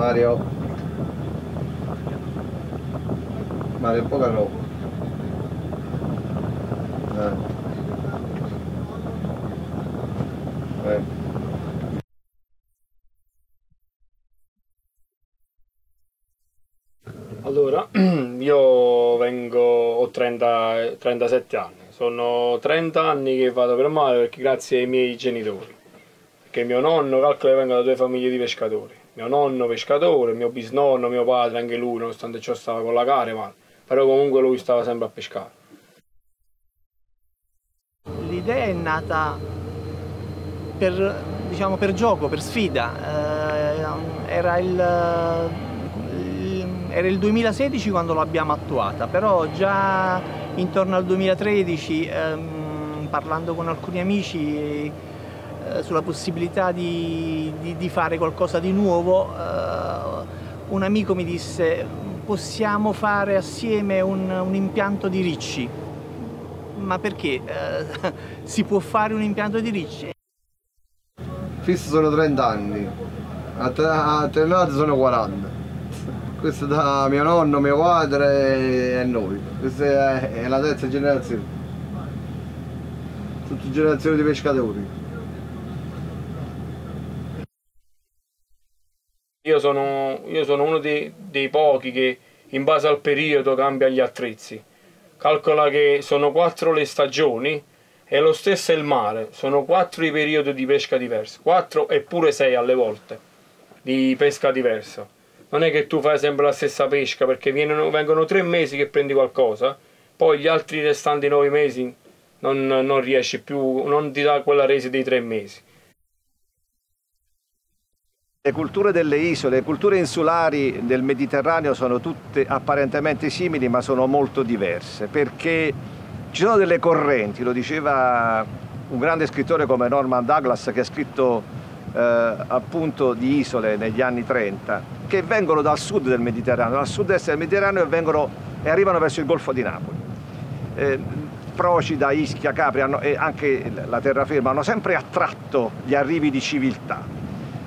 Mario. Mario, poca roba. Eh. Eh. Allora, io vengo, ho 30, 37 anni, sono 30 anni che vado per mare perché grazie ai miei genitori, perché mio nonno, calcola, vengo da due famiglie di pescatori, mio nonno pescatore, mio bisnonno, mio padre, anche lui, nonostante ciò stava con la carema, però comunque lui stava sempre a pescare. L'idea è nata per, diciamo, per gioco, per sfida, eh, era il era il 2016 quando l'abbiamo attuata, però già intorno al 2013, ehm, parlando con alcuni amici eh, sulla possibilità di, di, di, fare qualcosa di nuovo, eh, un amico mi disse possiamo fare assieme un, un impianto di ricci. Ma perché? Eh, si può fare un impianto di ricci? Fisso sono 30 anni, a Trenate sono 40 questo da mio nonno, mio padre e noi. Questa è, la terza generazione. Tutte generazioni di pescatori. Io sono, io sono uno dei, dei pochi che in base al periodo cambia gli attrezzi. Calcola che sono quattro le stagioni e lo stesso è il mare, sono quattro i periodi di pesca diversi, quattro e pure sei alle volte di pesca diversa non è che tu fai sempre la stessa pesca perché viene, vengono tre mesi che prendi qualcosa, poi gli altri restanti nove mesi non, non riesci più, non ti dà quella resa dei tre mesi. Le culture delle isole, le culture insulari del Mediterraneo sono tutte apparentemente simili ma sono molto diverse perché ci sono delle correnti, lo diceva un grande scrittore come Norman Douglas che ha scritto eh, appunto di isole negli anni 30 che vengono dal sud del Mediterraneo, dal sud-est del Mediterraneo e, vengono, e, arrivano verso il Golfo di Napoli. Eh, Procida, Ischia, Capri hanno, e anche la terraferma hanno sempre attratto gli arrivi di civiltà.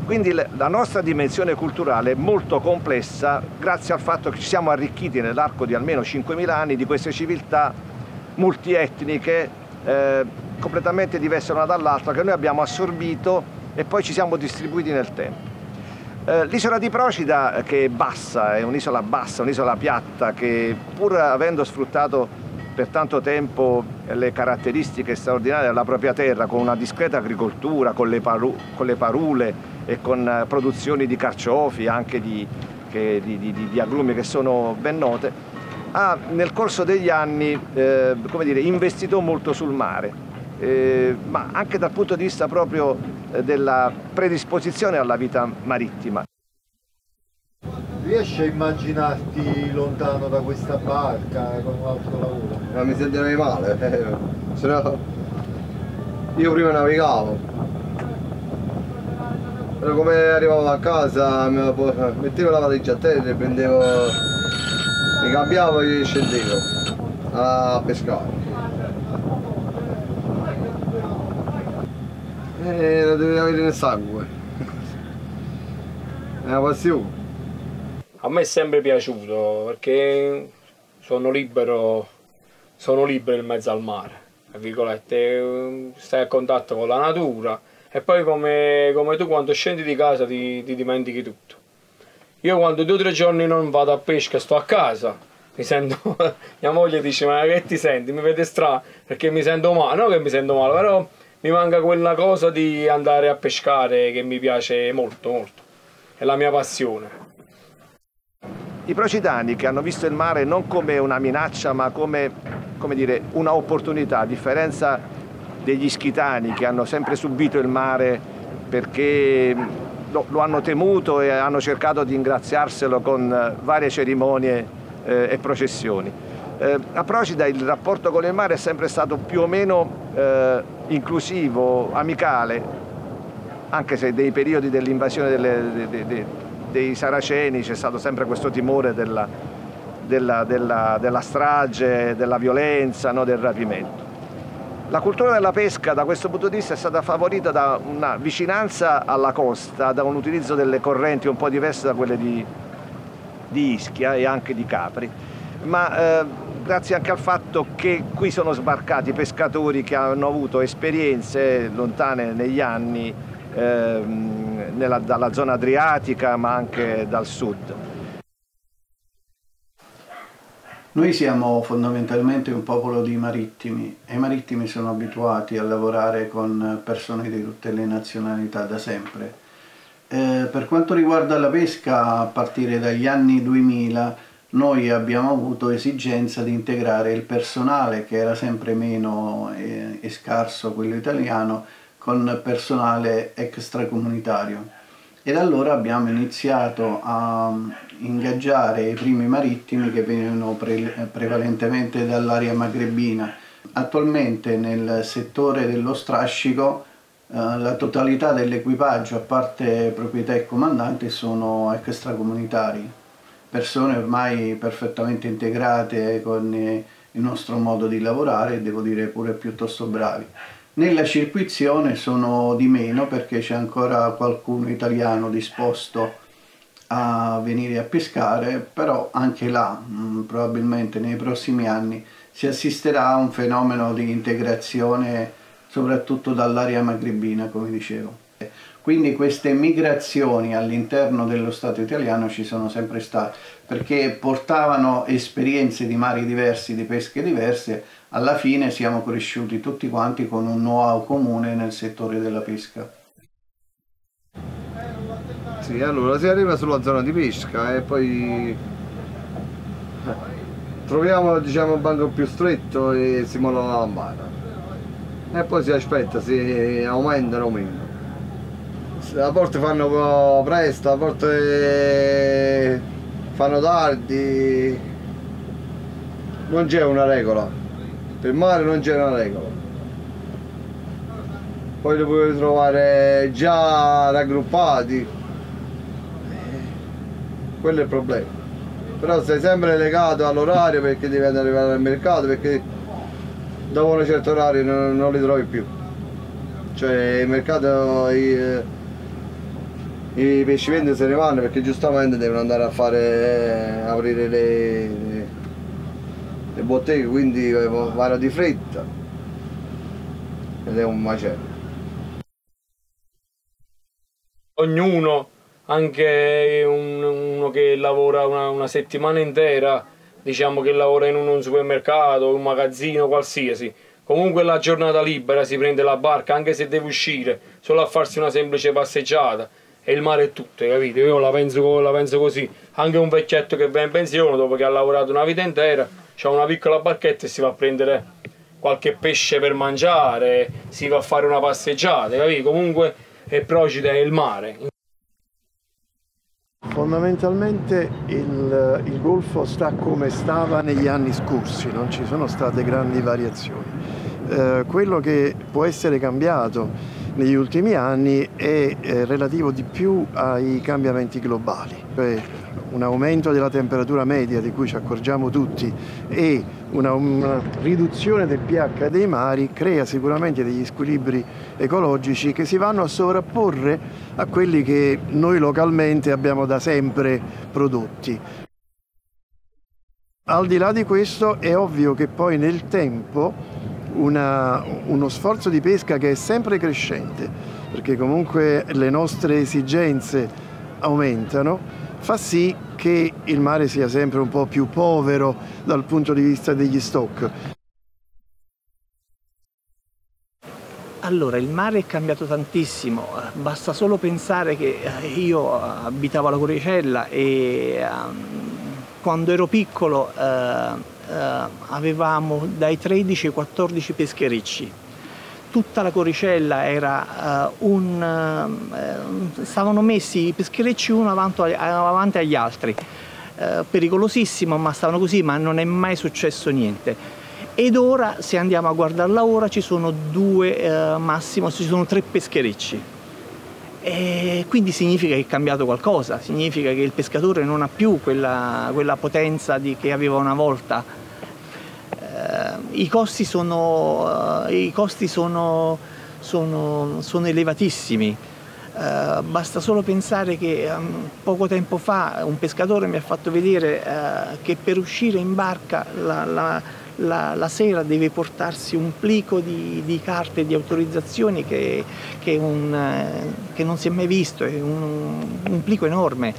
Quindi la nostra dimensione culturale è molto complessa grazie al fatto che ci siamo arricchiti nell'arco di almeno 5.000 anni di queste civiltà multietniche, eh, completamente diverse l'una dall'altra, che noi abbiamo assorbito e poi ci siamo distribuiti nel tempo. Eh, l'isola di Procida, che è bassa, è un'isola bassa, un'isola piatta, che pur avendo sfruttato per tanto tempo le caratteristiche straordinarie della propria terra, con una discreta agricoltura, con le, paru con le parule e con eh, produzioni di carciofi, anche di, che, di, di, di agrumi che sono ben note, ha nel corso degli anni eh, dire, investito molto sul mare eh, ma anche dal punto di vista proprio eh, della predisposizione alla vita marittima. Riesci a immaginarti lontano da questa barca con un altro lavoro? Ma mi sentirei male, eh. se no io prima navigavo, però come arrivavo a casa mettevo la valigia a terra e prendevo, mi cambiavo e scendevo a pescare. Eh, lo devi avere nel sangue. È una passione. A me è sempre piaciuto perché sono libero, sono libero in mezzo al mare, stai a contatto con la natura e poi come, come tu quando scendi di casa ti, ti dimentichi tutto. Io quando due o tre giorni non vado a pesca sto a casa, mi sento, mia moglie dice ma che ti senti? Mi vede strano perché mi sento male, non che mi sento male, però mi manca quella cosa di andare a pescare che mi piace molto, molto. È la mia passione. I procidani che hanno visto il mare non come una minaccia ma come, come dire, una opportunità, a differenza degli schitani che hanno sempre subito il mare perché lo, lo hanno temuto e hanno cercato di ingraziarselo con varie cerimonie eh, e processioni. Eh, a Procida il rapporto con il mare è sempre stato più o meno eh, inclusivo, amicale, anche se dei periodi dell'invasione de, de, de, dei saraceni c'è stato sempre questo timore della, della, della, della strage, della violenza, no, del rapimento. La cultura della pesca da questo punto di vista è stata favorita da una vicinanza alla costa, da un utilizzo delle correnti un po' diverse da quelle di, di Ischia e anche di Capri, ma eh, grazie anche al fatto che qui sono sbarcati pescatori che hanno avuto esperienze lontane negli anni eh, nella, dalla zona adriatica ma anche dal sud. Noi siamo fondamentalmente un popolo di marittimi e i marittimi sono abituati a lavorare con persone di tutte le nazionalità da sempre. Eh, per quanto riguarda la pesca, a partire dagli anni 2000 noi abbiamo avuto esigenza di integrare il personale che era sempre meno e, e scarso, quello italiano, con personale extracomunitario ed allora abbiamo iniziato a ingaggiare i primi marittimi che venivano pre prevalentemente dall'area magrebina. Attualmente nel settore dello strascico eh, la totalità dell'equipaggio, a parte proprietà e comandanti, sono extracomunitari, persone ormai perfettamente integrate con il nostro modo di lavorare e devo dire pure piuttosto bravi. Nella circuizione sono di meno perché c'è ancora qualcuno italiano disposto a venire a pescare, però anche là mh, probabilmente nei prossimi anni si assisterà a un fenomeno di integrazione soprattutto dall'area magrebina, come dicevo. Quindi queste migrazioni all'interno dello Stato italiano ci sono sempre state, perché portavano esperienze di mari diversi, di pesche diverse, alla fine siamo cresciuti tutti quanti con un know-how comune nel settore della pesca. Sì, allora si arriva sulla zona di pesca e poi eh, troviamo diciamo, un banco più stretto e si molla la lampada e poi si aspetta se aumentano o meno. A volte fanno presto, a volte fanno tardi, non c'è una regola. Per mare non c'è una regola. Poi li puoi trovare già raggruppati. Eh, quello è il problema. Però sei sempre legato all'orario perché devi arrivare al mercato perché dopo un certo orario non, non li trovi più. Cioè il mercato i, eh, i pescivendoli se ne vanno perché giustamente devono andare a fare aprire le le botteghe quindi eh, vanno di fretta ed è un macello. Ognuno, anche un, uno che lavora una, una, settimana intera, diciamo che lavora in un supermercato, un magazzino qualsiasi, comunque la giornata libera si prende la barca anche se deve uscire, solo a farsi una semplice passeggiata e il mare è tutto, capito? Io la penso, la penso così, anche un vecchietto che va in pensione dopo che ha lavorato una vita intera c'è una piccola barchetta e si va a prendere qualche pesce per mangiare, si va a fare una passeggiata, capito? Comunque è procide il mare. Fondamentalmente il, il, Golfo sta come stava negli anni scorsi, non ci sono state grandi variazioni. Eh, quello che può essere cambiato negli ultimi anni è eh, relativo di più ai cambiamenti globali, cioè un aumento della temperatura media di cui ci accorgiamo tutti e una, una, riduzione del pH dei mari crea sicuramente degli squilibri ecologici che si vanno a sovrapporre a quelli che noi localmente abbiamo da sempre prodotti. Al di là di questo è ovvio che poi nel tempo una, uno sforzo di pesca che è sempre crescente, perché comunque le nostre esigenze aumentano, fa sì che il mare sia sempre un po' più povero dal punto di vista degli stock. Allora, il mare è cambiato tantissimo, basta solo pensare che eh, io abitavo alla Coricella e um, quando ero piccolo uh, uh, avevamo dai 13 ai 14 pescherecci tutta la coricella era uh, un... Uh, stavano messi i pescherecci uno avanti, avanti agli altri. Uh, pericolosissimo, ma stavano così, ma non è mai successo niente. Ed ora, se andiamo a guardarla ora, ci sono due, massimo, ci sono tre pescherecci. E quindi significa che è cambiato qualcosa, significa che il pescatore non ha più quella, quella potenza di, che aveva una volta i costi sono, i costi sono, sono, sono elevatissimi. Uh, basta solo pensare che um, poco tempo fa un pescatore mi ha fatto vedere uh, che per uscire in barca la, la, la, la, sera deve portarsi un plico di, di carte di autorizzazioni che, che, un, uh, che, non si è mai visto, è un, un plico enorme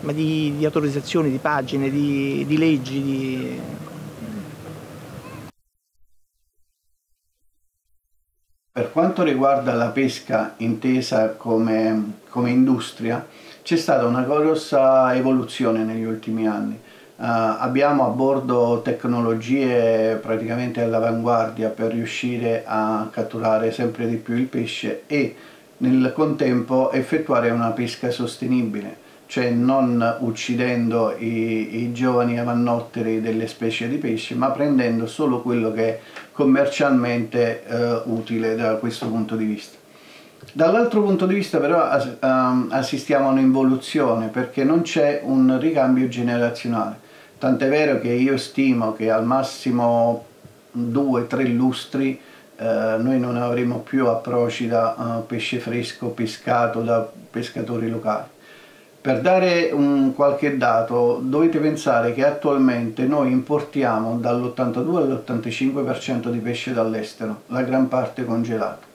di, di, autorizzazioni, di pagine, di, di leggi. Di... Per quanto riguarda la pesca intesa come, come industria, c'è stata una grossa evoluzione negli ultimi anni. Uh, abbiamo a bordo tecnologie praticamente all'avanguardia per riuscire a catturare sempre di più il pesce e nel contempo effettuare una pesca sostenibile, cioè non uccidendo i, i giovani avannotteri delle specie di pesce, ma prendendo solo quello che è commercialmente eh, utile da questo punto di vista. Dall'altro punto di vista però um, assistiamo a un'involuzione perché non c'è un ricambio generazionale, tant'è vero che io stimo che al massimo due, tre lustri eh, noi non avremo più approcci da uh, pesce fresco pescato da pescatori locali. Per dare un qualche dato dovete pensare che attualmente noi importiamo dall'82 all'85% di pesce dall'estero, la gran parte congelato.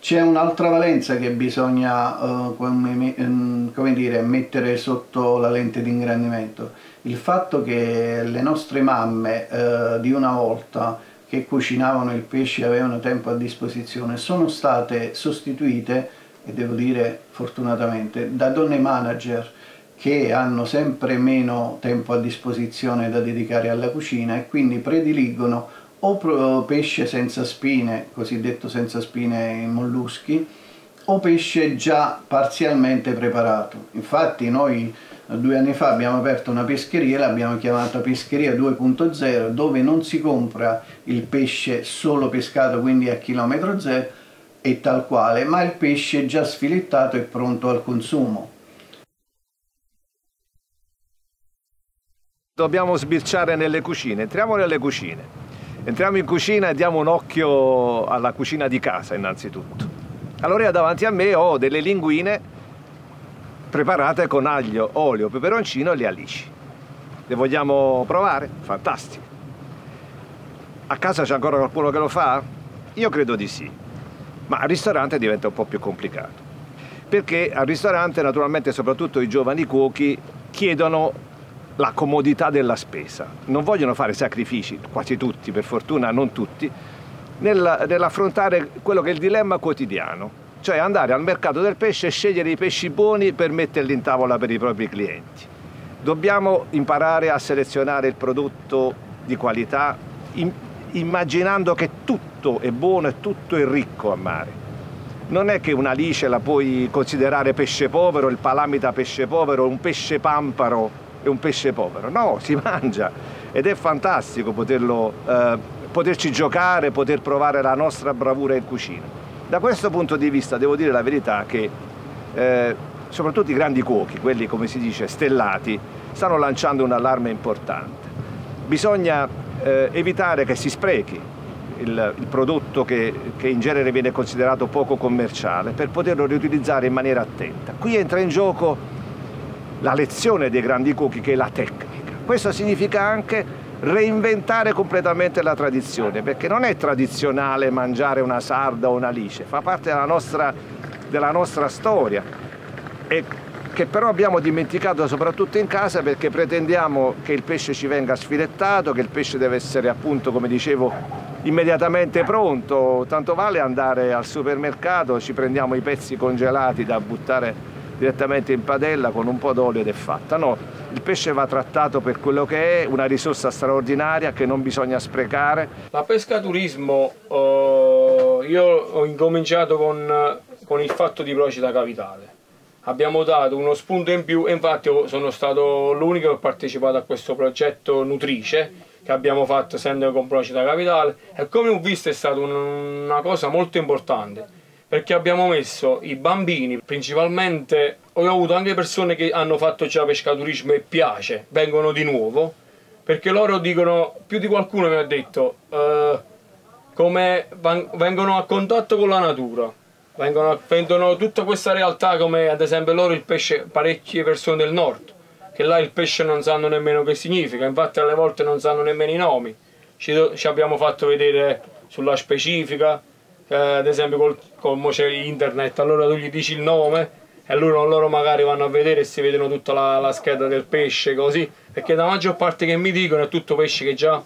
C'è un'altra valenza che bisogna uh, come, ehm, come dire, mettere sotto la lente di ingrandimento, il fatto che le nostre mamme uh, di una volta che cucinavano il pesce e avevano tempo a disposizione sono state sostituite e devo dire fortunatamente, da donne manager che hanno sempre meno tempo a disposizione da dedicare alla cucina e quindi prediligono o pesce senza spine, cosiddetto senza spine i molluschi, o pesce già parzialmente preparato. Infatti noi due anni fa abbiamo aperto una pescheria, l'abbiamo chiamata Pescheria 2.0, dove non si compra il pesce solo pescato, quindi a chilometro zero, e tal quale, ma il pesce già sfilettato e pronto al consumo. Dobbiamo sbirciare nelle cucine, entriamo nelle cucine. Entriamo in cucina e diamo un occhio alla cucina di casa innanzitutto. Allora davanti a me ho delle linguine preparate con aglio, olio, peperoncino e le alici. Le vogliamo provare? Fantastico. A casa c'è ancora qualcuno che lo fa? Io credo di sì ma al ristorante diventa un po' più complicato. Perché al ristorante naturalmente soprattutto i giovani cuochi chiedono la comodità della spesa, non vogliono fare sacrifici, quasi tutti, per fortuna non tutti, nell'affrontare quello che è il dilemma quotidiano, cioè andare al mercato del pesce e scegliere i pesci buoni per metterli in tavola per i propri clienti. Dobbiamo imparare a selezionare il prodotto di qualità, immaginando che tutto è buono e tutto è ricco a mare. Non è che un'alice la puoi considerare pesce povero, il palamita pesce povero, un pesce pamparo è un pesce povero. No, si mangia ed è fantastico poterlo, eh, poterci giocare, poter provare la nostra bravura in cucina. Da questo punto di vista devo dire la verità che eh, soprattutto i grandi cuochi, quelli come si dice stellati, stanno lanciando un allarme importante. Bisogna eh, evitare che si sprechi il, il prodotto che, che, in genere viene considerato poco commerciale per poterlo riutilizzare in maniera attenta. Qui entra in gioco la lezione dei grandi cuochi che è la tecnica. Questo significa anche reinventare completamente la tradizione, perché non è tradizionale mangiare una sarda o una lice, fa parte della nostra, della nostra storia. E che però abbiamo dimenticato soprattutto in casa perché pretendiamo che il pesce ci venga sfilettato, che il pesce deve essere appunto, come dicevo, immediatamente pronto. Tanto vale andare al supermercato, ci prendiamo i pezzi congelati da buttare direttamente in padella con un po' d'olio ed è fatta. No, il pesce va trattato per quello che è, una risorsa straordinaria che non bisogna sprecare. La pescaturismo, uh, io ho incominciato con, con il fatto di Procida Capitale abbiamo dato uno spunto in più e infatti sono stato l'unico che ha partecipato a questo progetto Nutrice che abbiamo fatto sempre con Procita Capitale e come ho visto è stata una cosa molto importante perché abbiamo messo i bambini principalmente ho avuto anche persone che hanno fatto già pescaturismo e piace vengono di nuovo perché loro dicono, più di qualcuno mi ha detto, eh, come vengono a contatto con la natura, vengono, vedono tutta questa realtà come ad esempio loro il pesce, parecchie persone del nord, che là il pesce non sanno nemmeno che significa, infatti alle volte non sanno nemmeno i nomi, ci, ci abbiamo fatto vedere sulla specifica, eh, ad esempio col, con c'è internet, allora tu gli dici il nome e loro, loro magari vanno a vedere e si vedono tutta la, la, scheda del pesce così, perché la maggior parte che mi dicono è tutto pesce che già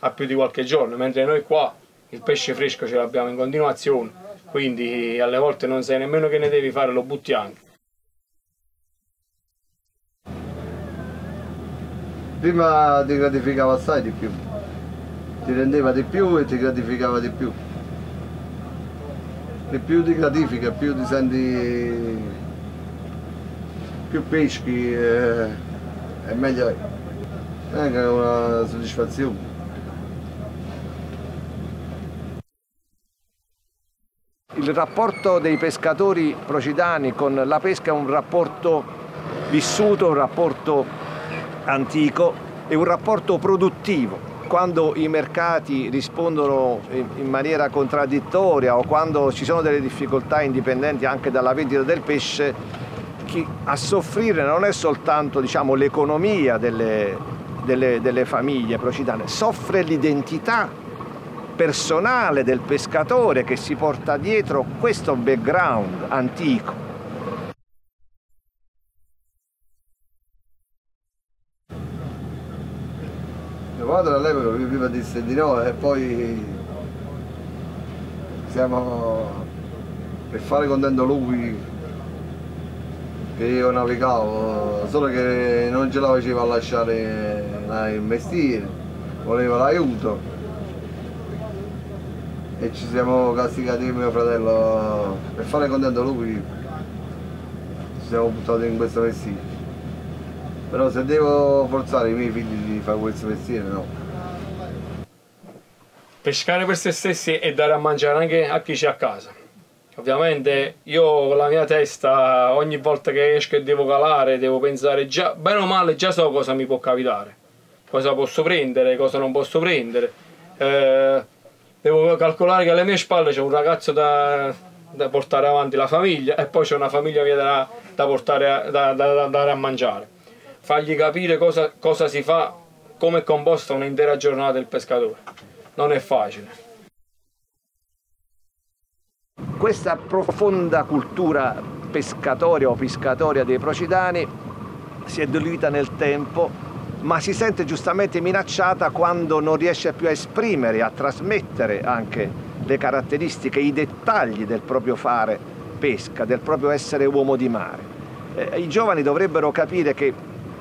ha più di qualche giorno, mentre noi qua il pesce fresco ce l'abbiamo in continuazione, quindi alle volte non sai nemmeno che ne devi fare, lo butti anche. Prima ti gratificava assai di più, ti rendeva di più e ti gratificava di più. E più ti gratifica, più ti senti più peschi eh, è meglio è. anche una soddisfazione. Il rapporto dei pescatori procidani con la pesca è un rapporto vissuto, un rapporto antico e un rapporto produttivo. Quando i mercati rispondono in maniera contraddittoria o quando ci sono delle difficoltà indipendenti anche dalla vendita del pesce, a soffrire non è soltanto diciamo, l'economia delle, delle, delle famiglie procitane, soffre l'identità personale del pescatore che si porta dietro questo background antico. Prima disse di no e poi siamo per fare contento lui che io navigavo, solo che non ce la faceva a lasciare il mestiere, voleva l'aiuto. E ci siamo castigati mio fratello per fare contento lui. Ci siamo buttati in questo mestiere. Però se devo forzare i miei figli di fare questo mestiere no pescare per se stessi e dare a mangiare anche a chi c'è a casa Ovviamente io con la mia testa ogni volta che esco e devo calare devo pensare già, bene o male già so cosa mi può capitare, cosa posso prendere, cosa non posso prendere. Eh, devo calcolare che alle mie spalle c'è un ragazzo da, da, portare avanti la famiglia e poi c'è una famiglia mia da, da portare da, da, dare a mangiare. Fargli capire cosa, cosa si fa, come è composta un'intera giornata il pescatore. Non è facile questa profonda cultura pescatoria o piscatoria dei procidani si è diluita nel tempo, ma si sente giustamente minacciata quando non riesce più a esprimere, a trasmettere anche le caratteristiche, i dettagli del proprio fare pesca, del proprio essere uomo di mare. Eh, I giovani dovrebbero capire che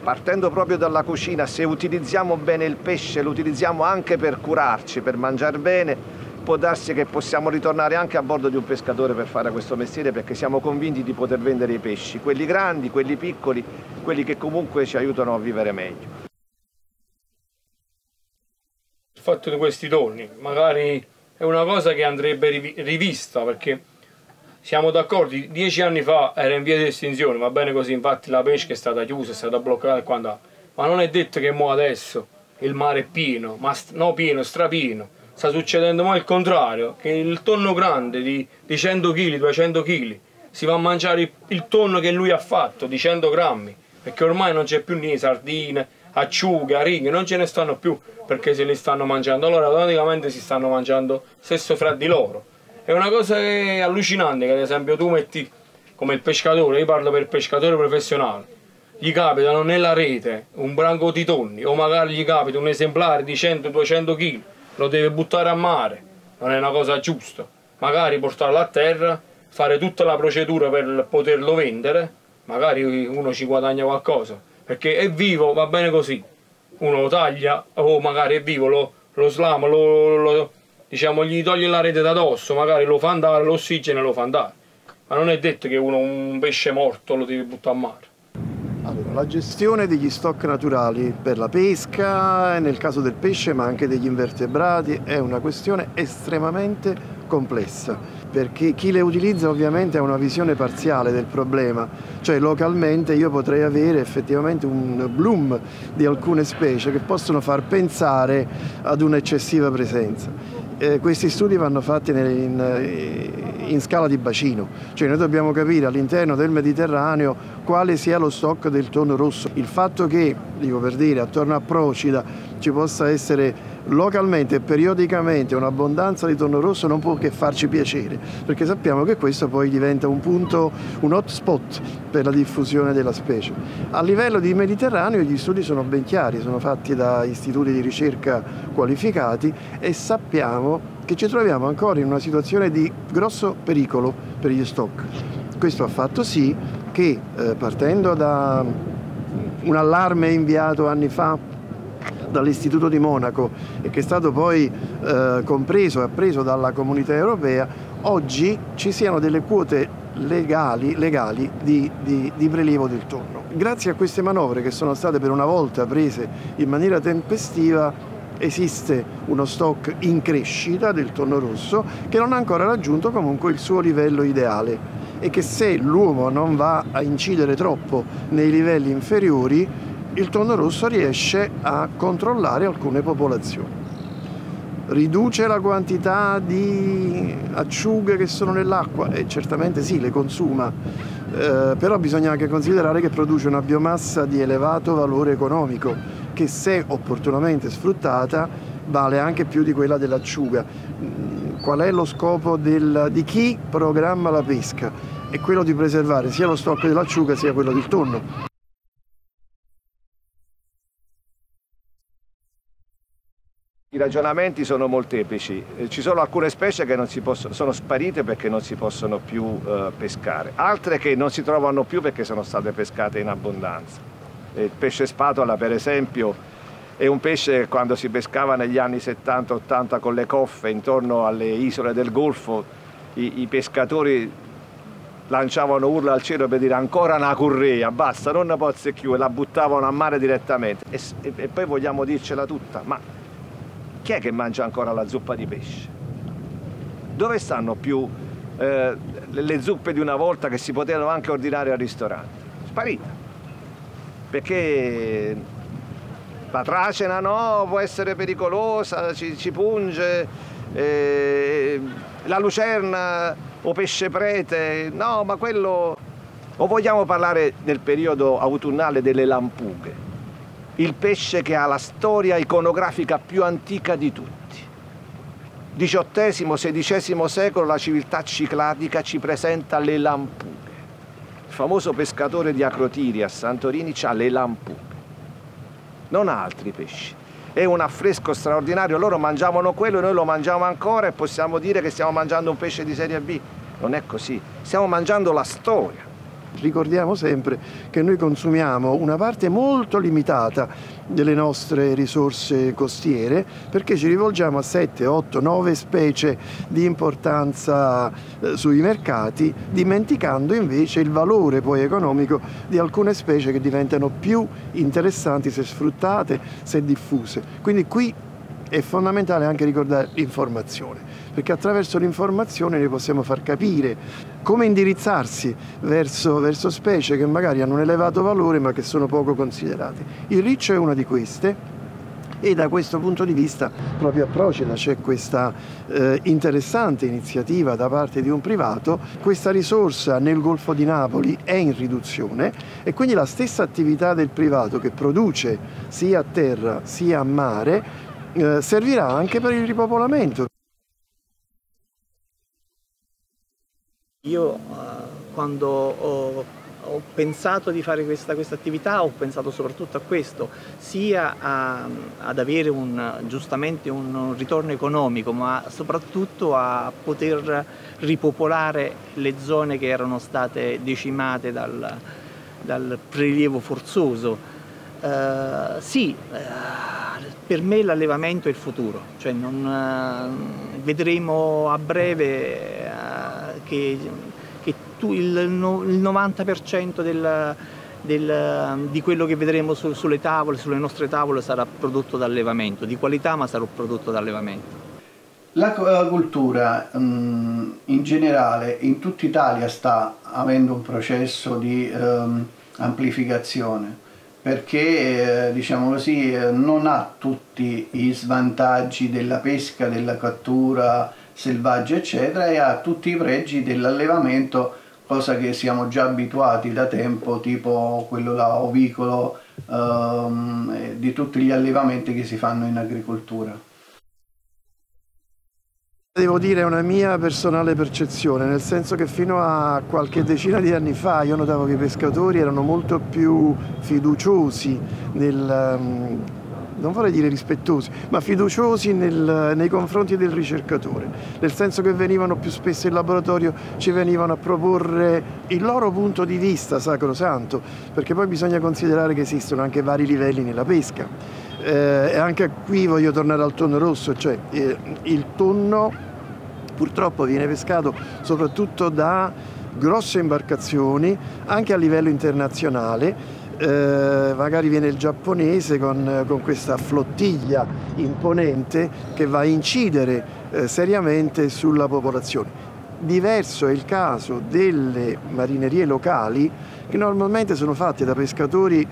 partendo proprio dalla cucina, se utilizziamo bene il pesce, lo utilizziamo anche per curarci, per mangiare bene, può darsi che possiamo ritornare anche a bordo di un pescatore per fare questo mestiere perché siamo convinti di poter vendere i pesci, quelli grandi, quelli piccoli, quelli che comunque ci aiutano a vivere meglio. Il fatto di questi tonni magari è una cosa che andrebbe rivista perché siamo d'accordo, dieci anni fa era in via di estinzione, va bene così, infatti la pesca è stata chiusa, è stata bloccata e quant'altro, ma non è detto che mo adesso il mare è pieno, ma no pieno, strapino, sta succedendo mai il contrario, che il tonno grande di, di 100 kg, 200 kg, si va a mangiare il, il, tonno che lui ha fatto di 100 grammi, perché ormai non c'è più né sardine, acciughe, aringhe, non ce ne stanno più perché se li stanno mangiando, allora automaticamente si stanno mangiando stesso fra di loro. È una cosa allucinante che ad esempio tu metti come il pescatore, io parlo per pescatore professionale, gli capitano nella rete un branco di tonni o magari gli capita un esemplare di 100-200 kg lo deve buttare a mare, non è una cosa giusta. Magari portarlo a terra, fare tutta la procedura per poterlo vendere, magari uno ci guadagna qualcosa, perché è vivo, va bene così. Uno lo taglia o magari è vivo, lo, lo slama, lo, lo, diciamo, gli toglie la rete da dosso, magari lo fa andare, l'ossigeno lo fa andare. Ma non è detto che uno un pesce morto lo deve buttare a mare. Allora, la gestione degli stock naturali per la pesca, nel caso del pesce ma anche degli invertebrati, è una questione estremamente complessa, perché chi le utilizza ovviamente ha una visione parziale del problema, cioè localmente io potrei avere effettivamente un bloom di alcune specie che possono far pensare ad un'eccessiva presenza. Eh, questi studi vanno fatti in, in, in, scala di bacino, cioè noi dobbiamo capire all'interno del Mediterraneo quale sia lo stock del tonno rosso. Il fatto che, dico per dire, attorno a Procida ci possa essere localmente e periodicamente un'abbondanza di tonno rosso non può che farci piacere, perché sappiamo che questo poi diventa un punto, un hotspot per la diffusione della specie. A livello di Mediterraneo gli studi sono ben chiari, sono fatti da istituti di ricerca qualificati e sappiamo che ci troviamo ancora in una situazione di grosso pericolo per gli stock. Questo ha fatto sì che eh, partendo da un allarme inviato anni fa dall'Istituto di Monaco e che è stato poi eh, compreso e appreso dalla comunità europea, oggi ci siano delle quote legali, legali di, di, di, prelievo del tonno. Grazie a queste manovre che sono state per una volta prese in maniera tempestiva esiste uno stock in crescita del tonno rosso che non ha ancora raggiunto comunque il suo livello ideale e che se l'uomo non va a incidere troppo nei livelli inferiori il tonno rosso riesce a controllare alcune popolazioni. Riduce la quantità di acciughe che sono nell'acqua e certamente sì, le consuma, eh, però bisogna anche considerare che produce una biomassa di elevato valore economico che se opportunamente sfruttata vale anche più di quella dell'acciuga. Mm, qual è lo scopo del, di chi programma la pesca? È quello di preservare sia lo stock dell'acciuga sia quello del tonno. I ragionamenti sono molteplici, eh, ci sono alcune specie che possono, sono sparite perché non si possono più uh, pescare, altre che non si trovano più perché sono state pescate in abbondanza. Il pesce spatola per esempio è un pesce che quando si pescava negli anni 70-80 con le coffe intorno alle isole del Golfo i, i pescatori lanciavano urla al cielo per dire ancora una currea, basta, non pozze più e la buttavano a mare direttamente e, e, e poi vogliamo dircela tutta, ma chi è che mangia ancora la zuppa di pesce? Dove stanno più eh, le zuppe di una volta che si potevano anche ordinare al ristorante? Sparita. Perché la tracena no, può essere pericolosa, ci, ci punge, eh, la lucerna o pesce prete, no, ma quello... O vogliamo parlare nel periodo autunnale delle lampughe? il pesce che ha la storia iconografica più antica di tutti. XVIII-XVI secolo la civiltà cicladica ci presenta le lampughe. Il famoso pescatore di Acrotiri a Santorini ha le lampughe, non altri pesci. È un affresco straordinario, loro mangiavano quello e noi lo mangiamo ancora e possiamo dire che stiamo mangiando un pesce di serie B. Non è così, stiamo mangiando la storia. Ricordiamo sempre che noi consumiamo una parte molto limitata delle nostre risorse costiere perché ci rivolgiamo a 7, 8, 9 specie di importanza eh, sui mercati, dimenticando invece il valore poi economico di alcune specie che diventano più interessanti se sfruttate, se diffuse. Quindi qui è fondamentale anche ricordare l'informazione, perché attraverso l'informazione noi possiamo far capire come indirizzarsi verso, verso specie che magari hanno un elevato valore ma che sono poco considerate. Il riccio è una di queste, e da questo punto di vista proprio a Procida c'è questa eh, interessante iniziativa da parte di un privato, questa risorsa nel Golfo di Napoli è in riduzione e quindi la stessa attività del privato che produce sia a terra sia a mare eh, servirà anche per il ripopolamento. Io eh, quando ho, ho, pensato di fare questa, questa, attività ho pensato soprattutto a questo, sia a, ad avere un, giustamente un ritorno economico, ma soprattutto a poter ripopolare le zone che erano state decimate dal, dal prelievo forzoso. Uh, sì, uh, per me l'allevamento è il futuro, cioè non, uh, vedremo a breve che, che tu, il, il, 90% del, del, di quello che vedremo su, sulle tavole, sulle nostre tavole sarà prodotto da allevamento, di qualità ma sarà prodotto da allevamento. L'acquacoltura in generale in tutta Italia sta avendo un processo di um, amplificazione perché eh, diciamo così eh, non ha tutti i svantaggi della pesca, della cattura selvaggia eccetera e ha tutti i pregi dell'allevamento cosa che siamo già abituati da tempo tipo quello là ovicolo ehm, di tutti gli allevamenti che si fanno in agricoltura. Devo dire una mia personale percezione, nel senso che fino a qualche decina di anni fa io notavo che i pescatori erano molto più fiduciosi nel, mm, non vorrei dire rispettosi, ma fiduciosi nel, nei confronti del ricercatore, nel senso che venivano più spesso in laboratorio, ci venivano a proporre il loro punto di vista sacrosanto, perché poi bisogna considerare che esistono anche vari livelli nella pesca e anche qui voglio tornare al tonno rosso, cioè eh, il tonno purtroppo viene pescato soprattutto da grosse imbarcazioni anche a livello internazionale eh, magari viene il giapponese con, con, questa flottiglia imponente che va a incidere eh, seriamente sulla popolazione. Diverso è il caso delle marinerie locali che normalmente sono fatte da pescatori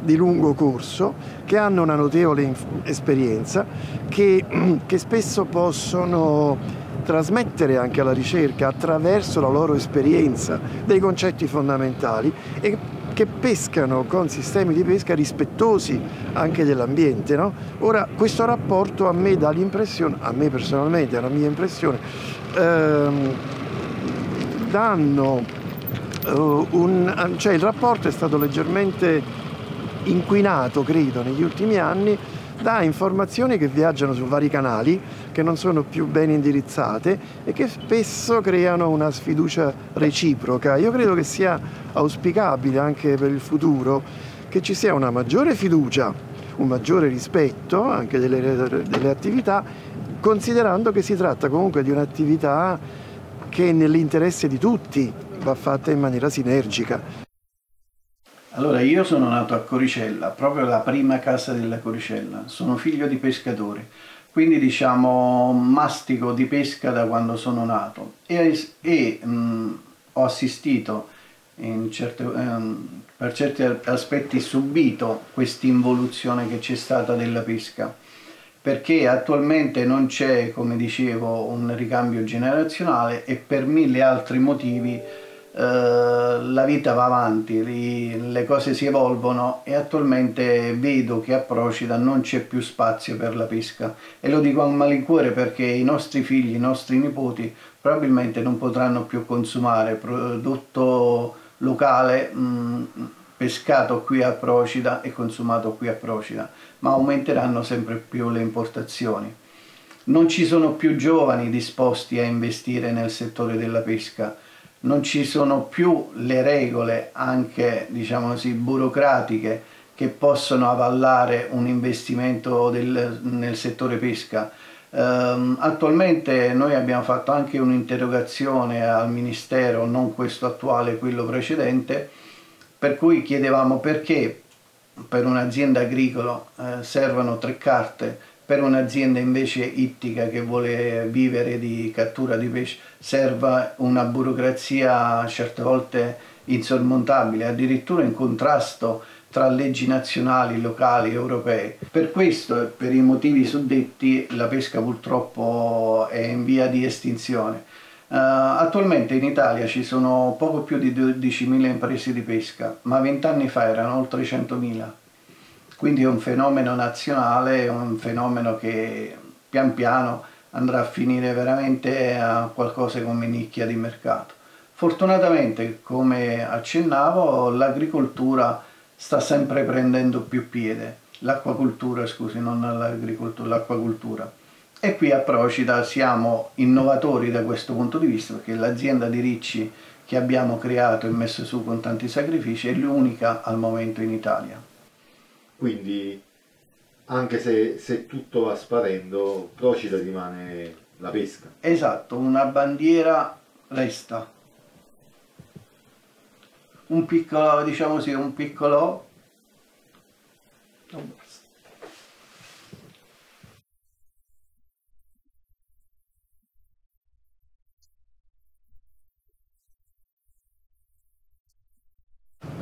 di lungo corso che hanno una notevole esperienza, che, che spesso possono trasmettere anche alla ricerca attraverso la loro esperienza dei concetti fondamentali e che pescano con sistemi di pesca rispettosi anche dell'ambiente. No? Ora, questo rapporto a me dà l'impressione, a me personalmente, è una mia impressione, ehm, danno uh, un... cioè il rapporto è stato leggermente inquinato, credo, negli ultimi anni da informazioni che viaggiano su vari canali, che non sono più ben indirizzate e che spesso creano una sfiducia reciproca. Io credo che sia auspicabile anche per il futuro che ci sia una maggiore fiducia, un maggiore rispetto anche delle, delle attività, considerando che si tratta comunque di un'attività che nell'interesse di tutti va fatta in maniera sinergica. Allora, io sono nato a Coricella, proprio la prima casa della Coricella, sono figlio di pescatori, quindi diciamo mastico di pesca da quando sono nato. E, e mh, ho assistito certe, ehm, per certi aspetti subito questa involuzione che c'è stata della pesca. Perché attualmente non c'è, come dicevo, un ricambio generazionale e per mille altri motivi la vita va avanti, le cose si evolvono e attualmente vedo che a Procida non c'è più spazio per la pesca e lo dico a malincuore perché i nostri figli, i nostri nipoti probabilmente non potranno più consumare prodotto locale mh, mm, pescato qui a Procida e consumato qui a Procida, ma aumenteranno sempre più le importazioni. Non ci sono più giovani disposti a investire nel settore della pesca, non ci sono più le regole anche diciamo così burocratiche che possono avallare un investimento del, nel settore pesca. Um, attualmente noi abbiamo fatto anche un'interrogazione al Ministero, non questo attuale, quello precedente, per cui chiedevamo perché per un'azienda agricola eh, servono tre carte per un'azienda invece ittica che vuole vivere di cattura di pesce serva una burocrazia certe volte insormontabile, addirittura in contrasto tra leggi nazionali, locali, europee. Per questo e per i motivi suddetti la pesca purtroppo è in via di estinzione. Uh, attualmente in Italia ci sono poco più di 12.000 imprese di pesca, ma vent'anni fa erano oltre 100.000. Quindi è un fenomeno nazionale, è un fenomeno che pian piano andrà a finire veramente a qualcosa come nicchia di mercato. Fortunatamente, come accennavo, l'agricoltura sta sempre prendendo più piede, l'acquacultura, scusi, non l'agricoltura, l'acquacultura. E qui a Procida siamo innovatori da questo punto di vista perché l'azienda di Ricci che abbiamo creato e messo su con tanti sacrifici è l'unica al momento in Italia. Quindi anche se, se tutto va sparendo, Procida rimane la pesca. Esatto, una bandiera resta. Un piccolo, diciamo così, un piccolo...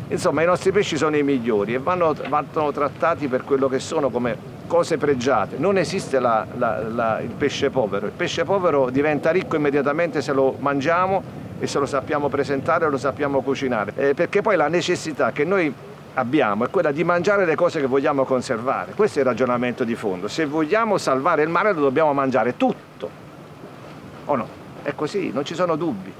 Insomma, i nostri pesci sono i migliori e vanno, vanno trattati per quello che sono come cose pregiate. Non esiste la, la, la, il pesce povero. Il pesce povero diventa ricco immediatamente se lo mangiamo e se lo sappiamo presentare e lo sappiamo cucinare. Eh, perché poi la necessità che noi abbiamo è quella di mangiare le cose che vogliamo conservare. Questo è il ragionamento di fondo. Se vogliamo salvare il mare lo dobbiamo mangiare tutto. O no? È così, non ci sono dubbi.